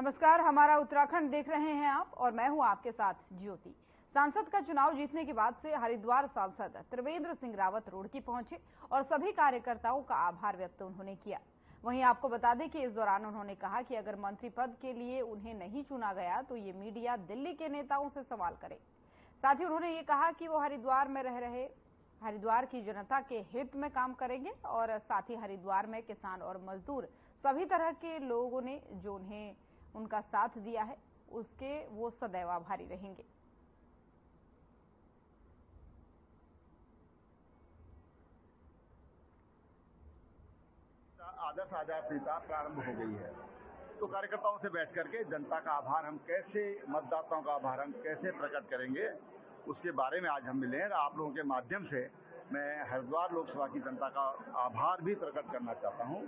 नमस्कार, हमारा उत्तराखंड देख रहे हैं आप और मैं हूँ आपके साथ ज्योति। सांसद का चुनाव जीतने के बाद से हरिद्वार सांसद त्रिवेंद्र सिंह रावत रुड़की पहुँचे और सभी कार्यकर्ताओं का आभार व्यक्त उन्होंने किया। वहीं आपको बता दें कि इस दौरान उन्होंने कहा कि अगर मंत्री पद के लिए उन्हें नहीं चुना गया तो ये मीडिया दिल्ली के नेताओं से सवाल करे। साथ ही उन्होंने ये कहा कि वो हरिद्वार में रह रहे, हरिद्वार की जनता के हित में काम करेंगे और साथ ही हरिद्वार में किसान और मजदूर सभी तरह के लोगों ने, जो उन्हें उनका साथ दिया है, उसके वो सदैव आभारी रहेंगे। आदर्श आचार संहिता प्रारंभ हो गई है। तो कार्यकर्ताओं से बैठ करके जनता का आभार हम कैसे, मतदाताओं का आभार हम कैसे प्रकट करेंगे, उसके बारे में आज हम मिले हैं आप लोगों के माध्यम से मैं हरिद्वार लोकसभा की जनता का आभार भी प्रकट करना चाहता हूँ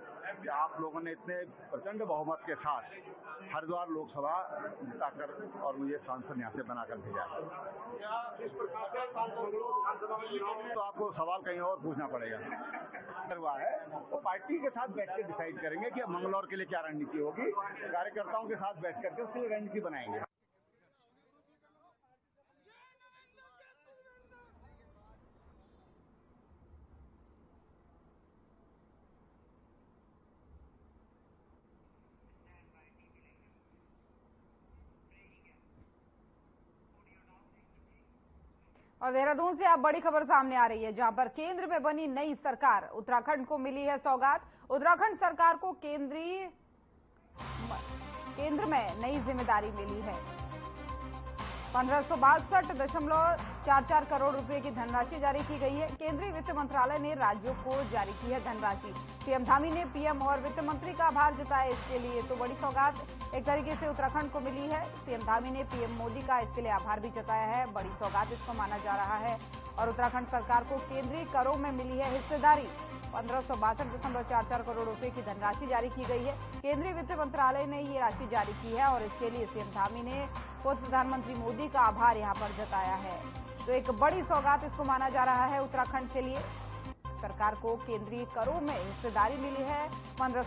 कि आप लोगों ने इतने प्रचंड बहुमत के साथ हरिद्वार लोकसभा जिताकर और मुझे सांसद यहाँ से बनाकर भेजा तो आपको सवाल कहीं और पूछना पड़ेगा। हुआ है वो पार्टी के साथ बैठ के डिसाइड करेंगे कि मंगलौर के लिए क्या रणनीति होगी। कार्यकर्ताओं के साथ बैठ करके उसके लिए रणनीति बनाएँगे। और देहरादून से अब बड़ी खबर सामने आ रही है, जहाँ पर केंद्र में बनी नई सरकार। उत्तराखंड को मिली है सौगात। उत्तराखंड सरकार को केंद्रीय केंद्र में नई ज़िम्मेदारी मिली है। पंद्रह दशमलव चार चार करोड़ रुपए की धनराशि जारी की गई है। केंद्रीय वित्त मंत्रालय ने राज्यों को जारी की है धनराशि। सीएम धामी ने पीएम और वित्त मंत्री का आभार जताया इसके लिए तो बड़ी सौगात एक तरीके से उत्तराखंड को मिली है। सीएम धामी ने पीएम मोदी का इसके लिए आभार भी जताया है। बड़ी सौगात इसको माना जा रहा है और उत्तराखंड सरकार को केंद्रीय करों में मिली है हिस्सेदारी। पंद्रह करोड़ रुपए की धनराशि जारी की गई है। केंद्रीय वित्त मंत्रालय ने ये राशि जारी की है और इसके लिए सीएम धामी ने खुद प्रधानमंत्री मोदी का आभार यहाँ पर जताया है। तो एक बड़ी सौगात इसको माना जा रहा है उत्तराखंड के लिए। सरकार को केंद्रीय करों में हिस्सेदारी मिली है। पंद्रह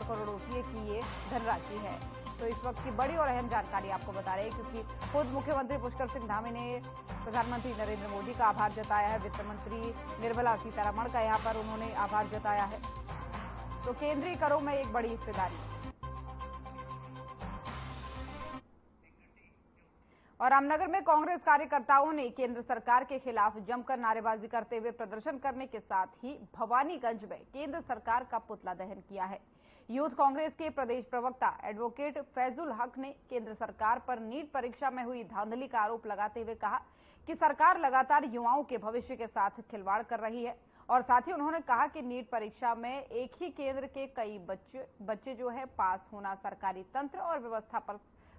करोड़ रुपये की ये धनराशि है। तो इस वक्त की बड़ी और अहम जानकारी आपको बता रहे हैं, क्योंकि खुद मुख्यमंत्री पुष्कर सिंह धामी ने प्रधानमंत्री नरेंद्र मोदी का आभार जताया है। वित्त मंत्री निर्मला सीतारमण का यहाँ पर उन्होंने आभार जताया है। तो केंद्रीय करों में एक बड़ी हिस्सेदारी। और रामनगर में कांग्रेस कार्यकर्ताओं ने केंद्र सरकार के खिलाफ जमकर नारेबाजी करते हुए प्रदर्शन करने के साथ ही भवानीगंज में केंद्र सरकार का पुतला दहन किया है। यूथ कांग्रेस के प्रदेश प्रवक्ता एडवोकेट फैजुल हक ने केंद्र सरकार पर नीट परीक्षा में हुई धांधली का आरोप लगाते हुए कहा कि सरकार लगातार युवाओं के भविष्य के साथ खिलवाड़ कर रही है। और साथ ही उन्होंने कहा कि नीट परीक्षा में एक ही केंद्र के कई बच्चे बच्चे जो है, पास होना सरकारी तंत्र और व्यवस्था पर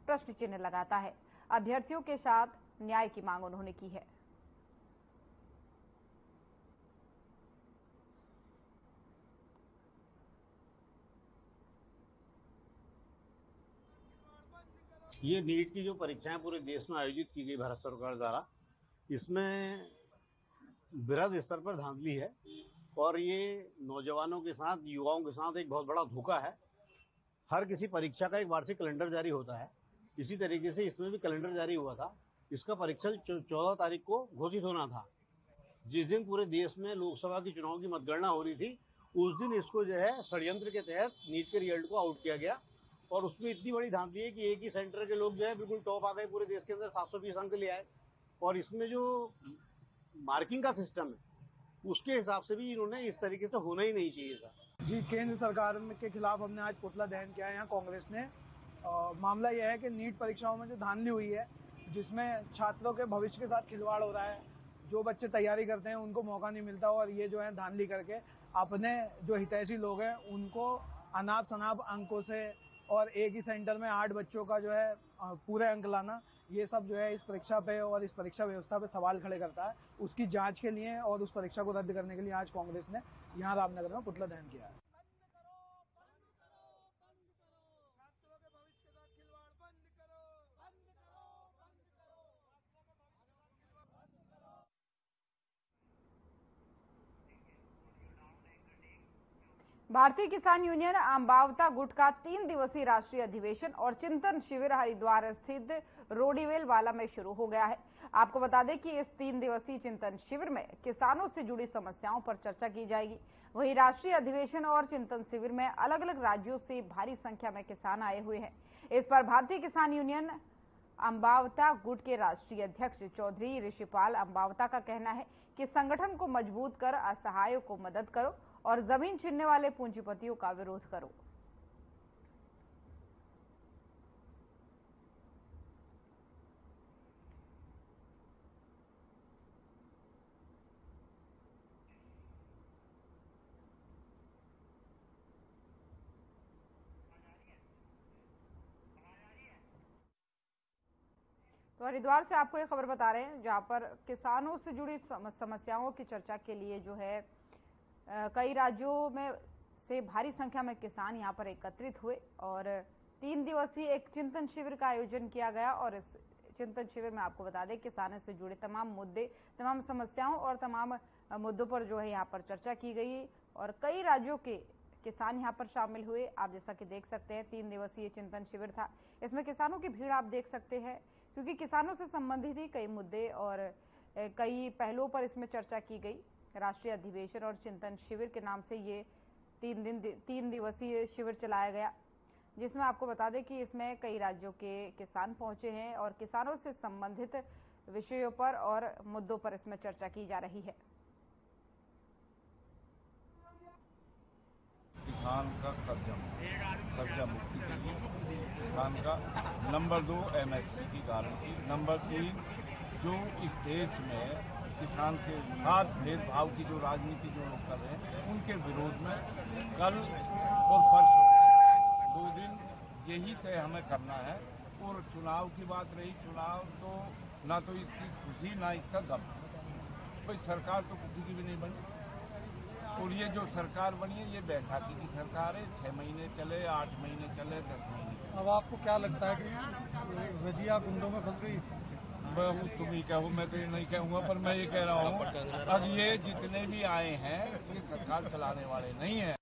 प्रश्न चिन्ह लगाता है। अभ्यर्थियों के साथ न्याय की मांग उन्होंने की है। ये नीट की जो परीक्षाएँ पूरे देश में आयोजित की गई, भारत सरकार द्वारा इसमें बृहद स्तर पर धांधली है और ये नौजवानों के साथ, युवाओं के साथ एक बहुत बड़ा धोखा है। हर किसी परीक्षा का एक वार्षिक कैलेंडर जारी होता है। इसी तरीके से इसमें भी कैलेंडर जारी हुआ था। इसका परीक्षा चौदह तारीख को घोषित होना था। जिस दिन पूरे देश में लोकसभा की चुनाव की मतगणना हो रही थी, उस दिन इसको जो है षड्यंत्र के तहत नीट के रिज़ल्ट को आउट किया गया। और उसमें इतनी बड़ी धांधली है कि एक ही सेंटर के लोग जो है बिल्कुल टॉप आ गए, पूरे देश के अंदर सात सौ बीस अंक ले आए। और इसमें जो मार्किंग का सिस्टम है उसके हिसाब से भी इन्होंने इस तरीके से होना ही नहीं चाहिए था। जी केंद्र सरकार के खिलाफ हमने आज पुतला दहन किया है यहाँ कांग्रेस ने। आ, मामला यह है कि नीट परीक्षाओं में जो धांधली हुई है जिसमें छात्रों के भविष्य के साथ खिलवाड़ हो रहा है जो बच्चे तैयारी करते हैं उनको मौका नहीं मिलता और ये जो है धांधली करके अपने जो हितैषी लोग हैं उनको अनाप शनाप अंकों से और एक ही सेंटर में आठ बच्चों का जो है पूरे अंक लाना ये सब जो है इस परीक्षा पे और इस परीक्षा व्यवस्था पे सवाल खड़े करता है। उसकी जाँच के लिए और उस परीक्षा को रद्द करने के लिए आज कांग्रेस ने यहाँ रामनगर में पुतला दहन किया है। भारतीय किसान यूनियन अम्बावता गुट का तीन दिवसीय राष्ट्रीय अधिवेशन और चिंतन शिविर हरिद्वार स्थित रोडीवेल वाला में शुरू हो गया है। आपको बता दें कि इस तीन दिवसीय चिंतन शिविर में किसानों से जुड़ी समस्याओं पर चर्चा की जाएगी। वहीं राष्ट्रीय अधिवेशन और चिंतन शिविर में अलग अलग राज्यों से भारी संख्या में किसान आए हुए हैं। इस पर भारतीय किसान यूनियन अम्बावता गुट के राष्ट्रीय अध्यक्ष चौधरी ऋषिपाल अम्बावता का कहना है कि संगठन को मज़बूत कर असहायों को मदद करो। और ज़मीन छीनने वाले पूंजीपतियों का विरोध करो। तो हरिद्वार से आपको ये खबर बता रहे हैं, जहाँ पर किसानों से जुड़ी समस्याओं की चर्चा के लिए जो है कई राज्यों में से भारी संख्या में किसान यहाँ पर एकत्रित हुए और तीन दिवसीय एक चिंतन शिविर का आयोजन किया गया और इस चिंतन शिविर में आपको बता दें, किसानों से जुड़े तमाम मुद्दे, तमाम समस्याओं और तमाम मुद्दों पर जो है यहाँ पर चर्चा की गई और कई राज्यों के किसान यहाँ पर शामिल हुए। आप जैसा कि देख सकते हैं, तीन दिवसीय चिंतन शिविर था। इसमें किसानों की भीड़ आप देख सकते हैं, क्योंकि किसानों से संबंधित ही कई मुद्दे और कई पहलुओं पर इसमें चर्चा की गई। राष्ट्रीय अधिवेशन और चिंतन शिविर के नाम से ये तीन दिन, तीन दिवसीय शिविर चलाया गया, जिसमें आपको बता दें कि इसमें कई राज्यों के किसान पहुँचे हैं और किसानों से संबंधित विषयों पर और मुद्दों पर इसमें चर्चा की जा रही है। किसान का कर्जा कर्जा मुक्ति के लिए किसान का नंबर दो एमएसपी की गारंटी, नंबर तीन, जो इस देश में किसान के साथ भेदभाव की जो राजनीति जो लोग कर रहे हैं, उनके विरोध में कल और परसों, दो दिन यही तय हमें करना है। और चुनाव की बात रही, चुनाव तो ना तो इसकी खुशी, ना इसका गम। भाई, सरकार तो किसी की भी नहीं बनी। और ये जो सरकार बनी है, ये बैसाखी की सरकार है। छह महीने चले, आठ महीने चले, दस महीने अब आपको क्या लगता है कि रजिया गुंडों में फंस गई? बहुत तुम ही कहो मैं तो ये नहीं कहूँगा, पर मैं ये कह रहा हूँ, अब ये जितने भी आए हैं, ये सरकार चलाने वाले नहीं है।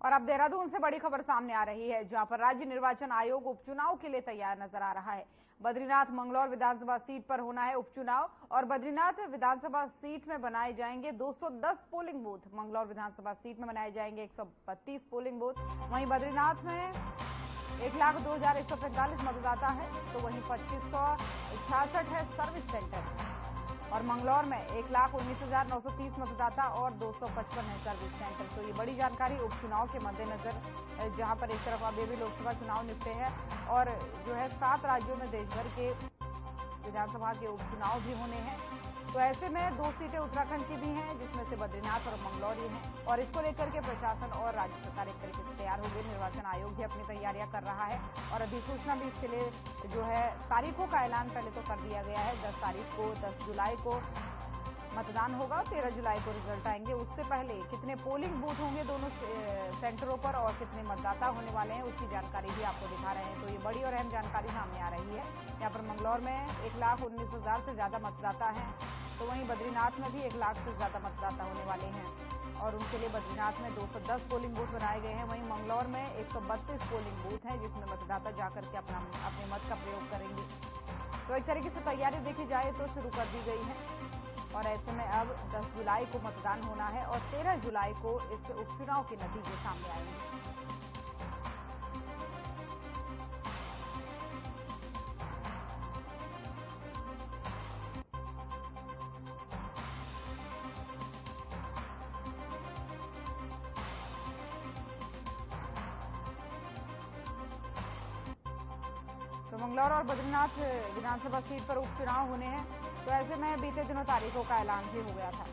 और अब देहरादून से बड़ी खबर सामने आ रही है, जहाँ पर राज्य निर्वाचन आयोग उपचुनाव के लिए तैयार नज़र आ रहा है। बद्रीनाथ मंगलौर विधानसभा सीट पर होना है उपचुनाव और बद्रीनाथ विधानसभा सीट में बनाए जाएँगे 210 पोलिंग बूथ। मंगलौर विधानसभा सीट में बनाए जाएँगे 132 पोलिंग बूथ। वहीं बद्रीनाथ में एक लाख दो हज़ार एक सौ पैंतालीस मतदाता है तो वहीं पच्चीस सौ छियासठ है सर्विस सेंटर। और मंगलौर में एक लाख उन्नीस हज़ार नौ सौ तीस मतदाता और दो सौ पचपन है सर्विस सेंटर। तो ये बड़ी जानकारी उपचुनाव के मद्देनजर जहाँ पर एक तरफ़ अभी भी लोकसभा चुनाव निपटे हैं और जो है सात राज्यों में देशभर के विधानसभा के उपचुनाव भी होने हैं। तो ऐसे में दो सीटें उत्तराखंड की भी हैं, जिसमें से बद्रीनाथ और मंगलौर हैं और इसको लेकर के प्रशासन और राज्य सरकार एक तरीके से तैयार हो गई। निर्वाचन आयोग भी अपनी तैयारियाँ कर रहा है। और अधिसूचना भी इसके लिए जो है, तारीखों का ऐलान पहले तो कर दिया गया है। दस तारीख को, दस जुलाई को मतदान होगा और तेरह जुलाई को रिज़ल्ट आएँगे। उससे पहले कितने पोलिंग बूथ होंगे दोनों सेंटरों पर और कितने मतदाता होने वाले हैं, उसकी जानकारी भी आपको दिखा रहे हैं। बड़ी और अहम जानकारी सामने आ रही है। यहाँ पर मंगलौर में एक लाख उन्नीस हज़ार से ज़्यादा मतदाता हैं तो वहीं बद्रीनाथ में भी एक लाख से ज़्यादा मतदाता होने वाले हैं। और उनके लिए बद्रीनाथ में 210 पोलिंग बूथ बनाए गए हैं। वहीं मंगलौर में 132 पोलिंग बूथ हैं, जिसमें मतदाता जाकर के अपना, अपने मत का प्रयोग करेंगे। तो एक तरीके से तैयारी देखी जाए तो शुरू कर दी गई है। और ऐसे में अब 10 जुलाई को मतदान होना है और 13 जुलाई को इस उपचुनाव के नतीजे सामने आएँगे तो और बद्रीनाथ विधानसभा सीट पर उपचुनाव होने हैं तो ऐसे में बीते दिनों तारीखों का ऐलान भी हो गया था।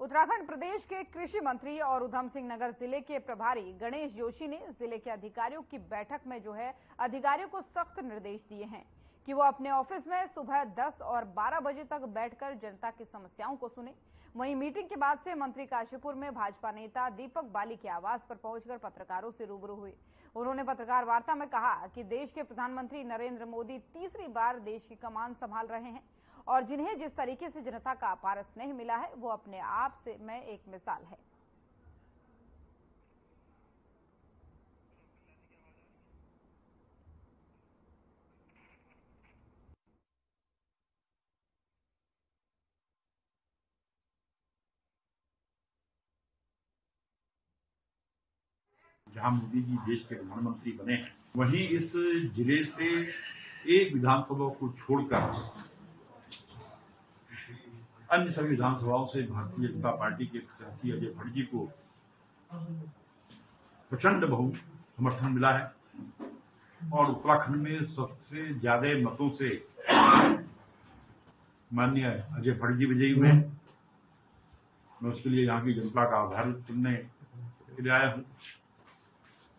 उत्तराखंड प्रदेश के कृषि मंत्री और उधम सिंह नगर ज़िले के प्रभारी गणेश जोशी ने ज़िले के अधिकारियों की बैठक में जो है, अधिकारियों को सख्त निर्देश दिए हैं कि वो अपने ऑफ़िस में सुबह 10 और 12 बजे तक बैठकर जनता की समस्याओं को सुने वहीं मीटिंग के बाद से मंत्री काशीपुर में भाजपा नेता दीपक बाली के आवास पर पहुंचकर पत्रकारों से रूबरू हुए उन्होंने पत्रकार वार्ता में कहा कि देश के प्रधानमंत्री नरेंद्र मोदी तीसरी बार देश की कमान संभाल रहे हैं और जिन्हें जिस तरीके से जनता का पारस नहीं मिला है, वो अपने आप से में एक मिसाल है। जहाँ मोदी जी देश के प्रधानमंत्री बने हैं। वहीं इस ज़िले से एक विधानसभा को छोड़कर अन्य सभी विधानसभाओं से भारतीय जनता पार्टी के प्रत्याशी अजय भट्ट जी को प्रचंड बहु समर्थन मिला है और उत्तराखंड में सबसे ज़्यादा मतों से माननीय अजय भट्ट जी विजयी हुए मैं उसके लिए यहाँ की जनता का आभार लिए आया हूँ।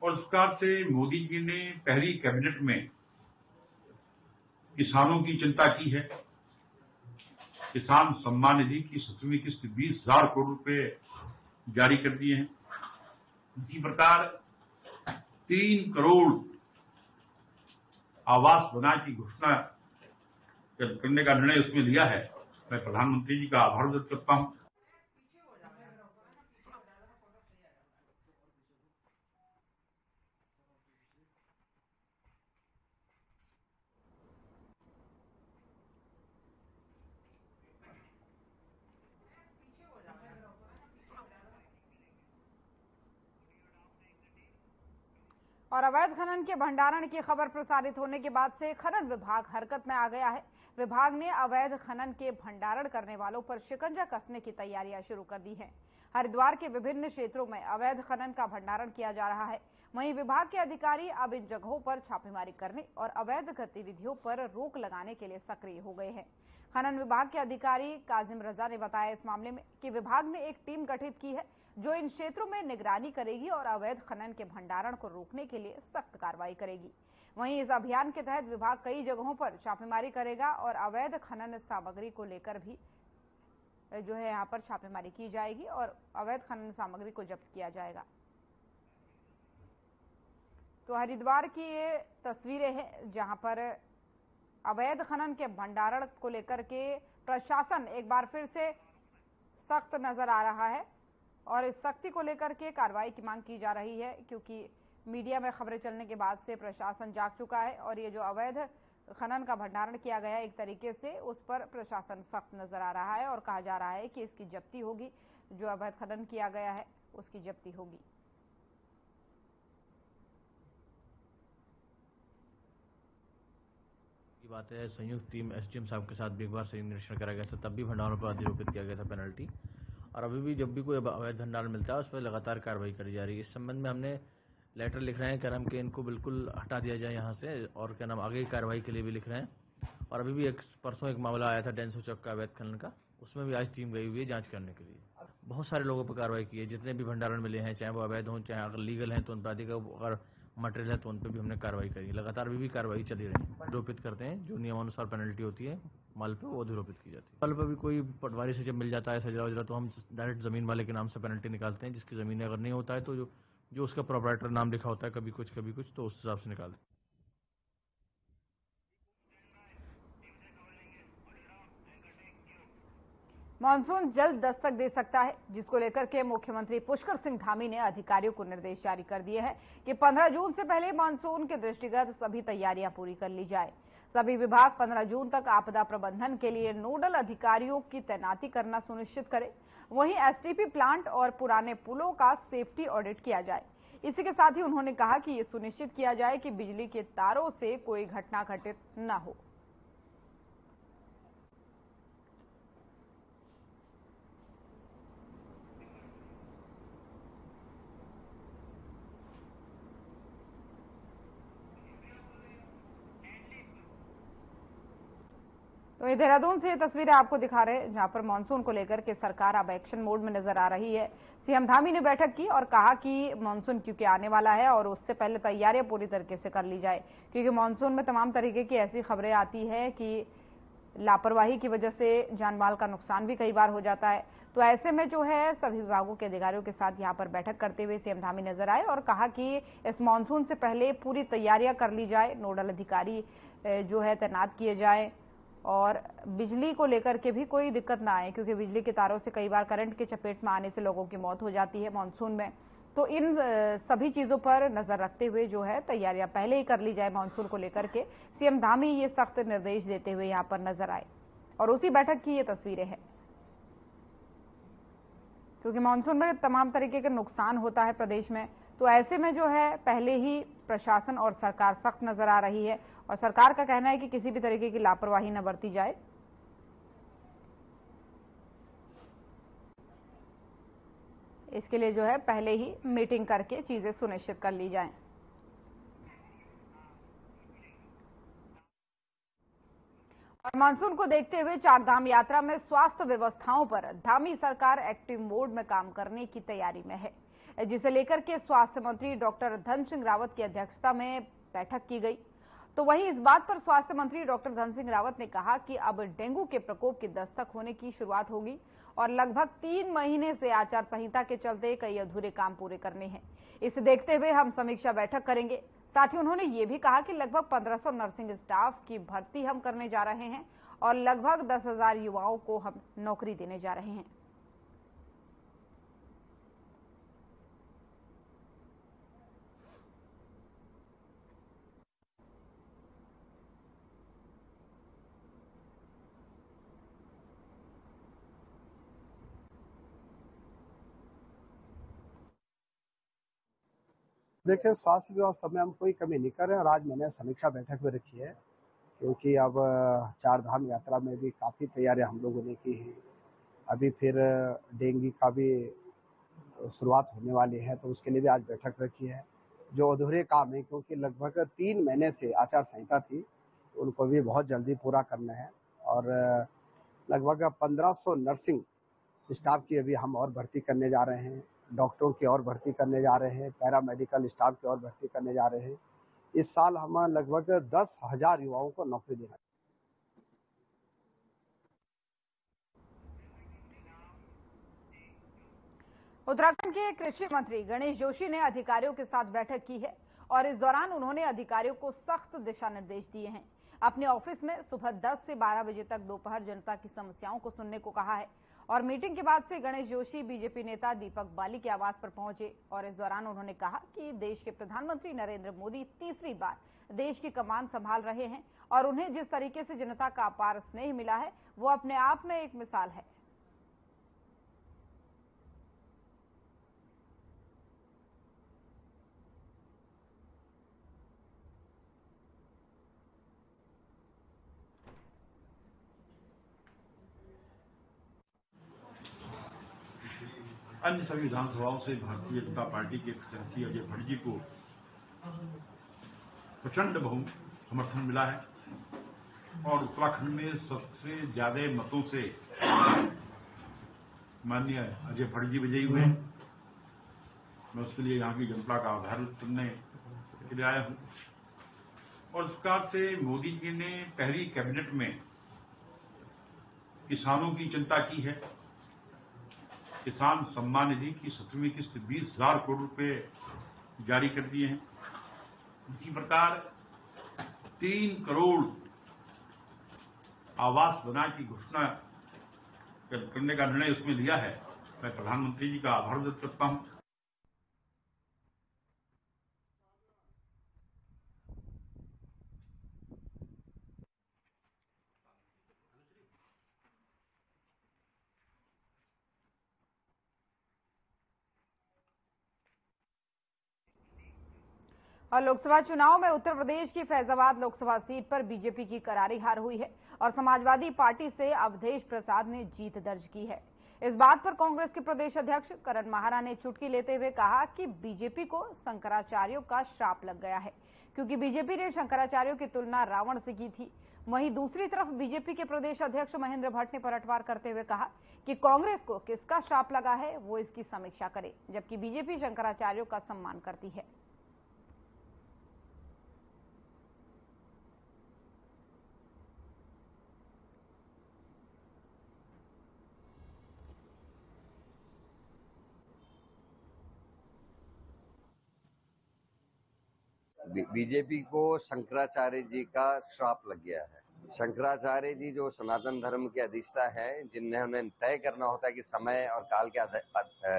और इस प्रकार से मोदी जी ने पहली कैबिनेट में किसानों की चिंता की है। किसान सम्मान निधि की सत्रहवीं किस्त बीस हज़ार करोड़ रुपए जारी कर दिए हैं। इसी प्रकार तीन करोड़ आवास बनाने की घोषणा करने का निर्णय उसमें लिया है। मैं प्रधानमंत्री जी का आभार व्यक्त करता हूँ। और अवैध खनन के भंडारण की खबर प्रसारित होने के बाद से खनन विभाग हरकत में आ गया है। विभाग ने अवैध खनन के भंडारण करने वालों पर शिकंजा कसने की तैयारियाँ शुरू कर दी हैं। हरिद्वार के विभिन्न क्षेत्रों में अवैध खनन का भंडारण किया जा रहा है। वहीं विभाग के अधिकारी अब इन जगहों पर छापेमारी करने और अवैध गतिविधियों पर रोक लगाने के लिए सक्रिय हो गए हैं। खनन विभाग के अधिकारी काजिम रजा ने बताया इस मामले में कि विभाग ने एक टीम गठित की है जो इन क्षेत्रों में निगरानी करेगी और अवैध खनन के भंडारण को रोकने के लिए सख्त कार्रवाई करेगी। वहीं इस अभियान के तहत विभाग कई जगहों पर छापेमारी करेगा और अवैध खनन सामग्री को लेकर भी, जो है यहाँ पर छापेमारी की जाएगी और अवैध खनन सामग्री को जब्त किया जाएगा। तो हरिद्वार की ये तस्वीरें हैं जहाँ पर अवैध खनन के भंडारण को लेकर के प्रशासन एक बार फिर से सख्त नज़र आ रहा है। और इस सख्ती को लेकर के कार्रवाई की मांग की जा रही है, क्योंकि मीडिया में खबरें चलने के बाद से प्रशासन जाग चुका है और ये जो अवैध खनन का भंडारण किया गया एक तरीके से उस पर प्रशासन सख्त नज़र आ रहा है और कहा जा रहा है कि इसकी जब्ती होगी। जो अवैध खनन किया गया है, उसकी जब्ती होगी। की बात है, संयुक्त टीम एसडीएम साहब के साथ भी एक बार संयुक्त निरीक्षण करा गया था, तब भी भंडारों पर अधिरोपित किया गया था पेनल्टी। और अभी भी जब भी कोई अवैध भंडार मिलता है, उस पर लगातार कार्रवाई करी जा रही है। इस संबंध में हमने लेटर लिख रहे हैं कह रहे कि इनको बिल्कुल हटा दिया जाए यहाँ से और क्या नाम, आगे की कार्रवाई के लिए भी लिख रहे हैं। और अभी भी एक, परसों एक मामला आया था डेंसो चौक का अवैध खनन का, उसमें भी आज टीम गई हुई है जाँच करने के लिए। बहुत सारे लोगों पर कार्रवाई की है, जितने भी भंडारण मिले हैं, चाहे वो अवैध हों, चाहे अगर लीगल हैं तो उन पर अधिक अगर मटेरियल है तो उन पर भी हमने कार्रवाई करी लगातार अभी भी कार्रवाई चली रही है। आरोपित करते हैं, जो नियमानुसार पेनल्टी होती है, माल पे वो अधिरोपित की जाती है। माल पर भी कोई पटवारी से जब मिल जाता है, सजरा वजरा तो हम डायरेक्ट ज़मीन वाले के नाम से पेनल्टी निकालते हैं, जिसकी ज़मीन अगर नहीं होता है तो जो जो उसका प्रोपराइटर नाम लिखा होता है, कभी कुछ कभी कुछ तो उस हिसाब से निकालते हैं। मानसून जल्द दस्तक दे सकता है, जिसको लेकर के मुख्यमंत्री पुष्कर सिंह धामी ने अधिकारियों को निर्देश जारी कर दिए हैं कि 15 जून से पहले मानसून के दृष्टिगत सभी तैयारियाँ पूरी कर ली जाए। सभी विभाग 15 जून तक आपदा प्रबंधन के लिए नोडल अधिकारियों की तैनाती करना सुनिश्चित करें। वहीं एसटीपी प्लांट और पुराने पुलों का सेफ्टी ऑडिट किया जाए। इसी के साथ ही उन्होंने कहा कि ये सुनिश्चित किया जाए कि बिजली के तारों से कोई घटना घटित न हो। तो ये देहरादून से ये तस्वीरें आपको दिखा रहे हैं, जहाँ पर मानसून को लेकर के सरकार अब एक्शन मोड में नज़र आ रही है। सीएम धामी ने बैठक की और कहा कि मानसून क्योंकि आने वाला है और उससे पहले तैयारियाँ पूरी तरीके से कर ली जाए, क्योंकि मानसून में तमाम तरीके की ऐसी खबरें आती है कि लापरवाही की वजह से जानमाल का नुकसान भी कई बार हो जाता है। तो ऐसे में जो है, सभी विभागों के अधिकारियों के साथ यहाँ पर बैठक करते हुए सीएम धामी नज़र आए और कहा कि इस मानसून से पहले पूरी तैयारियाँ कर ली जाए, नोडल अधिकारी जो है तैनात किए जाए। और बिजली को लेकर के भी कोई दिक्कत ना आए, क्योंकि बिजली के तारों से कई बार करंट के चपेट में आने से लोगों की मौत हो जाती है मानसून में। तो इन सभी चीज़ों पर नज़र रखते हुए जो है तैयारियाँ पहले ही कर ली जाए मानसून को लेकर के। सीएम धामी ये सख्त निर्देश देते हुए यहाँ पर नज़र आए। और उसी बैठक की ये तस्वीरें हैं। क्योंकि मानसून में तमाम तरीके के नुकसान होता है प्रदेश में तो ऐसे में जो है पहले ही प्रशासन और सरकार सख्त नज़र आ रही है। और सरकार का कहना है कि किसी भी तरीके की लापरवाही न बरती जाए। इसके लिए जो है, पहले ही मीटिंग करके चीज़ें सुनिश्चित कर ली जाएँ। और मानसून को देखते हुए चार धाम यात्रा में स्वास्थ्य व्यवस्थाओं पर धामी सरकार एक्टिव मोड में काम करने की तैयारी में है। जिसे लेकर के स्वास्थ्य मंत्री डॉक्टर धन सिंह रावत की अध्यक्षता में बैठक की गई। तो वहीं इस बात पर स्वास्थ्य मंत्री डॉक्टर धन सिंह रावत ने कहा कि अब डेंगू के प्रकोप की दस्तक होने की शुरुआत होगी और लगभग तीन महीने से आचार संहिता के चलते कई अधूरे काम पूरे करने हैं। इसे देखते हुए हम समीक्षा बैठक करेंगे। साथ ही उन्होंने ये भी कहा कि लगभग 1500 नर्सिंग स्टाफ की भर्ती हम करने जा रहे हैं और लगभग 10,000 युवाओं को हम नौकरी देने जा रहे हैं। देखिए, स्वास्थ्य व्यवस्था में हम कोई कमी नहीं कर रहे और आज मैंने समीक्षा बैठक में रखी है, क्योंकि अब चार धाम यात्रा में भी काफ़ी तैयारियाँ हम लोगों ने की हैं। अभी फिर डेंगू का भी शुरुआत होने वाली है तो उसके लिए भी आज बैठक रखी है। जो अधूरे काम है, क्योंकि लगभग तीन महीने से आचार संहिता थी उनको भी बहुत जल्दी पूरा करना है और लगभग 1500 नर्सिंग स्टाफ की अभी हम और भर्ती करने जा रहे हैं। डॉक्टरों की और भर्ती करने जा रहे हैं पैरा मेडिकल स्टाफ की और भर्ती करने जा रहे हैं। इस साल हम लगभग दस हज़ार युवाओं को नौकरी देना उत्तराखंड के कृषि मंत्री गणेश जोशी ने अधिकारियों के साथ बैठक की है और इस दौरान उन्होंने अधिकारियों को सख्त दिशा निर्देश दिए हैं। अपने ऑफ़िस में सुबह 10 से 12 बजे तक दोपहर जनता की समस्याओं को सुनने को कहा है। और मीटिंग के बाद से गणेश जोशी, बीजेपी नेता दीपक बाली के आवास पर पहुँचे और इस दौरान उन्होंने कहा कि देश के प्रधानमंत्री नरेंद्र मोदी तीसरी बार देश की कमान संभाल रहे हैं और उन्हें जिस तरीके से जनता का अपार स्नेह मिला है, वो अपने आप में एक मिसाल है। अन्य सभी विधानसभाओं से भारतीय जनता पार्टी के प्रत्याशी अजय भट्ट जी को प्रचंड बहु समर्थन मिला है और उत्तराखंड में सबसे ज़्यादा मतों से माननीय अजय भट्ट जी विजयी हुए मैं उसके लिए यहाँ की जनता का आभार करने के लिए आया हूँ। और इस प्रकार से मोदी जी ने पहली कैबिनेट में किसानों की चिंता की है। किसान सम्मान निधि की सत्रहवीं किस्त बीस हज़ार करोड़ रुपए जारी कर दिए हैं। इसी प्रकार तीन करोड़ आवास बनाने की घोषणा करने का निर्णय उसमें लिया है। मैं प्रधानमंत्री जी का आभार व्यक्त करता हूँ। और लोकसभा चुनाव में उत्तर प्रदेश की फैजाबाद लोकसभा सीट पर बीजेपी की करारी हार हुई है और समाजवादी पार्टी से अवधेश प्रसाद ने जीत दर्ज की है। इस बात पर कांग्रेस के प्रदेश अध्यक्ष करण महारा ने चुटकी लेते हुए कहा कि बीजेपी को शंकराचार्यों का श्राप लग गया है, क्योंकि बीजेपी ने शंकराचार्यों की तुलना रावण से की थी। वहीं दूसरी तरफ़ बीजेपी के प्रदेश अध्यक्ष महेंद्र भट्ट ने पलटवार करते हुए कहा कि कांग्रेस को किसका श्राप लगा है, वो इसकी समीक्षा करे, जबकि बीजेपी शंकराचार्यों का सम्मान करती है। बीजेपी को शंकराचार्य जी का श्राप लग गया है। शंकराचार्य जी जो सनातन धर्म के अधिष्ठा है जिन्हें उन्हें तय करना होता है कि समय और काल के,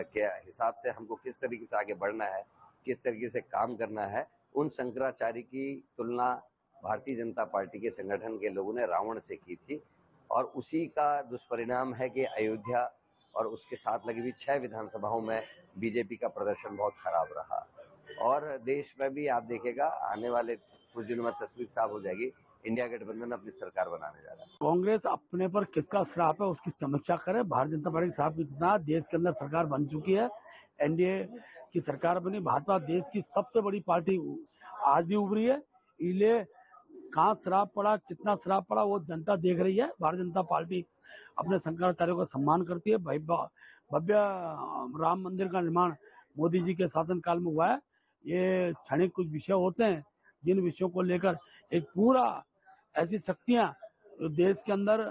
के हिसाब से हमको किस तरीके से आगे बढ़ना है किस तरीके से काम करना है उन शंकराचार्य की तुलना भारतीय जनता पार्टी के संगठन के लोगों ने रावण से की थी। और उसी का दुष्परिणाम है कि अयोध्या और उसके साथ लगी हुई छह विधानसभाओं में बीजेपी का प्रदर्शन बहुत खराब रहा। और देश में भी आप देखेगा आने वाले कुछ दिनों में तस्वीर साफ़ हो जाएगी। इंडिया गठबंधन अपनी सरकार बनाने जा रहा है। कांग्रेस अपने पर किसका श्राप है, उसकी समीक्षा करे। भारतीय जनता पार्टी श्राप इतना देश के अंदर सरकार बन चुकी है। एनडीए की सरकार बनी, भाजपा देश की सबसे बड़ी पार्टी आज भी उभरी है। इसलिए कहाँ श्राप पड़ा, कितना श्राप पड़ा, वो जनता देख रही है। भारतीय जनता पार्टी अपने शंकराचार्य का सम्मान करती है। भव्य राम मंदिर का निर्माण मोदी जी के शासन काल में हुआ है। ये क्षणिक कुछ विषय होते हैं, जिन विषयों को लेकर एक पूरा ऐसी शक्तियाँ देश के अंदर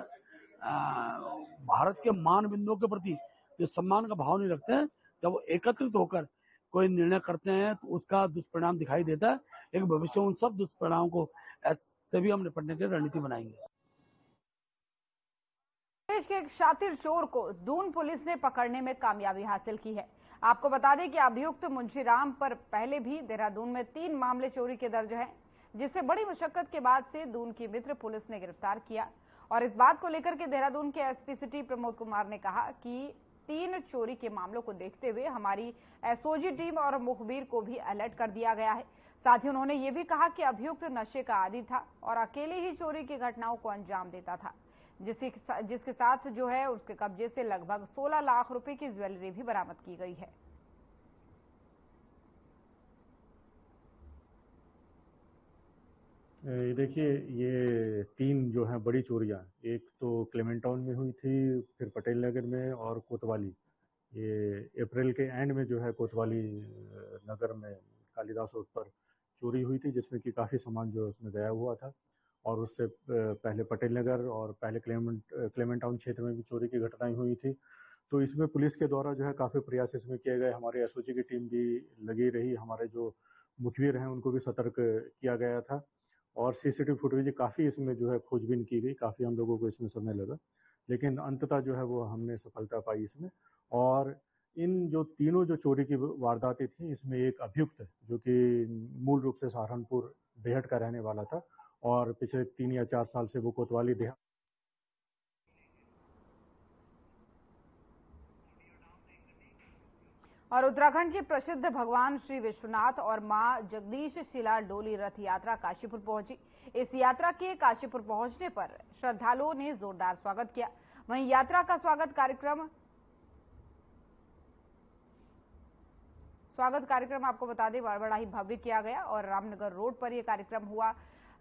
भारत के मान बिंदुओं के प्रति जो सम्मान का भाव नहीं रखते हैं, जब वो एकत्रित होकर कोई निर्णय करते हैं तो उसका दुष्परिणाम दिखाई देता है। लेकिन भविष्य उन सब दुष्परिणामों को से भी हम निपटने की रणनीति बनाएँगे। देश के एक शातिर चोर को दून पुलिस ने पकड़ने में कामयाबी हासिल की है। आपको बता दें कि अभियुक्त मुंशीराम पर पहले भी देहरादून में तीन मामले चोरी के दर्ज हैं जिसे बड़ी मुशक्कत के बाद से दून की मित्र पुलिस ने गिरफ़्तार किया। और इस बात को लेकर के देहरादून के एसपी सिटी प्रमोद कुमार ने कहा कि तीन चोरी के मामलों को देखते हुए हमारी एसओजी टीम और मुखबिर को भी अलर्ट कर दिया गया है। साथ ही उन्होंने ये भी कहा कि अभियुक्त नशे का आदि था और अकेले ही चोरी की घटनाओं को अंजाम देता था। जिसके जिसके साथ जो है, उसके कब्जे से लगभग 16 लाख रुपए की ज्वेलरी भी बरामद की गई है। देखिए, ये तीन जो हैं बड़ी चोरियाँ। एक तो क्लेमेंटाउन में हुई थी, फिर पटेल नगर में और कोतवाली। ये अप्रैल के एंड में जो है कोतवाली नगर में कालिदास रोड पर चोरी हुई थी, जिसमें कि काफ़ी सामान जो है उसमें गया हुआ था। और उससे पहले पटेल नगर और पहले क्लेमेंट क्लेमेंट टाउन क्षेत्र में भी चोरी की घटनाएँ हुई थी। तो इसमें पुलिस के द्वारा जो है काफ़ी प्रयास इसमें किए गए। हमारे एसओजी की टीम भी लगी रही। हमारे जो मुखबिर हैं, उनको भी सतर्क किया गया था और सीसीटीवी फुटेज काफ़ी इसमें जो है खोजबीन की गई। काफ़ी हम लोगों को इसमें समय लगा। लेकिन अंततः जो है वो हमने सफलता पाई इसमें। और इन जो तीनों जो चोरी की वारदातें थी, इसमें एक अभियुक्त, जो कि मूल रूप से सहारनपुर बेहट का रहने वाला था और पिछले तीन या चार साल से वो कोतवाली देहा और उत्तराखंड के प्रसिद्ध भगवान श्री विश्वनाथ और माँ जगदीश शिला डोली रथ यात्रा काशीपुर पहुँची। इस यात्रा के काशीपुर पहुँचने पर श्रद्धालुओं ने जोरदार स्वागत किया। वहीं यात्रा का स्वागत कार्यक्रम स्वागत कार्यक्रम आपको बता दें, बड़ा ही भव्य किया गया और रामनगर रोड पर यह कार्यक्रम हुआ।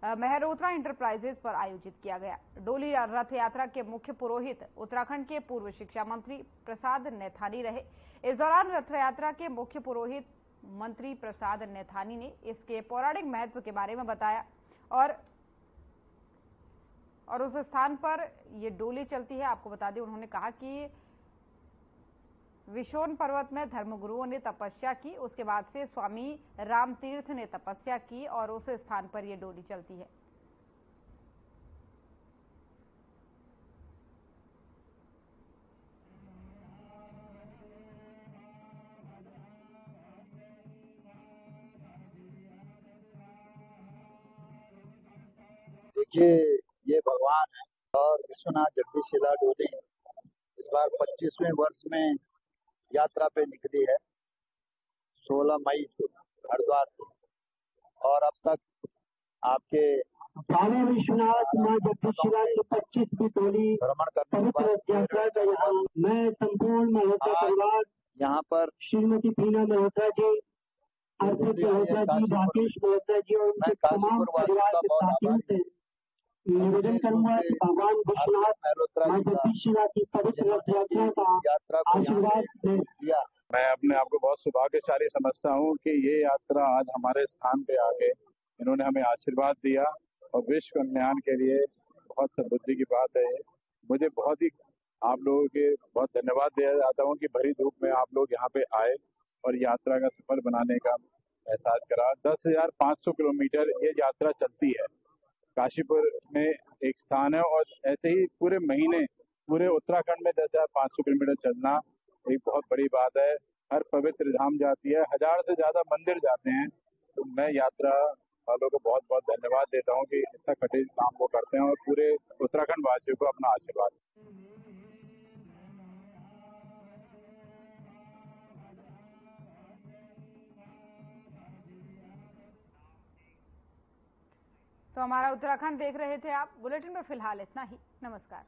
मेहरोत्रा इंटरप्राइजेस पर आयोजित किया गया। डोली रथ यात्रा के मुख्य पुरोहित, उत्तराखंड के पूर्व शिक्षा मंत्री प्रसाद नैथानी रहे। इस दौरान रथ यात्रा के मुख्य पुरोहित मंत्री प्रसाद नैथानी ने इसके पौराणिक महत्व के बारे में बताया और और उस स्थान पर ये डोली चलती है। आपको बता दें, उन्होंने कहा कि विशोन पर्वत में धर्मगुरुओं ने तपस्या की, उसके बाद से स्वामी राम तीर्थ ने तपस्या की और उस स्थान पर यह डोली चलती है। देखिए, ये भगवान है और विश्वनाथ जगदीश शिला डोली इस बार 25वें वर्ष में यात्रा पे निकली है। 16 मई से हरिद्वार से। और अब तक आपके स्वामी विश्वनाथ माँ जगदीशिला की पच्चीसवीं टोली भ्रमण यात्रा का यहाँ मैं संपूर्ण मल्होत्रा परिवार यहाँ पर श्रीमती पीना मल्होत्रा जी अर्पित मल्होत्रा जी राकेश मल्होत्रा जी और उनके तमाम परिवार के साथियों से निवेदन करूँगा कि भगवान विश्वनाथ माँ की पवित्र रथ यात्रा का आशीर्वाद मैं अपने आप को बहुत सौभाग्यशाली समझता हूँ कि ये यात्रा आज हमारे स्थान पे आके इन्होंने हमें आशीर्वाद दिया और विश्व कल्याण के लिए बहुत समृद्धि की बात है मुझे बहुत ही आप लोगों के बहुत धन्यवाद दिया जाता हूँ कि भरी धूप में आप लोग यहाँ पे आए और यात्रा का सफल बनाने का एहसास करा। दस हज़ार पाँच सौ किलोमीटर ये यात्रा चलती है। काशीपुर में एक स्थान है और ऐसे ही पूरे महीने, पूरे उत्तराखंड में दस हज़ार पाँच सौ किलोमीटर चलना एक बहुत बड़ी बात है। हर पवित्र धाम जाती है। हज़ार से ज़्यादा मंदिर जाते हैं। तो मैं यात्रा वालों को बहुत बहुत धन्यवाद देता हूँ कि इतना कठिन काम वो करते हैं और पूरे उत्तराखंड वासियों को अपना आशीर्वाद। तो हमारा उत्तराखंड देख रहे थे आप। बुलेटिन में फ़िलहाल इतना ही। नमस्कार।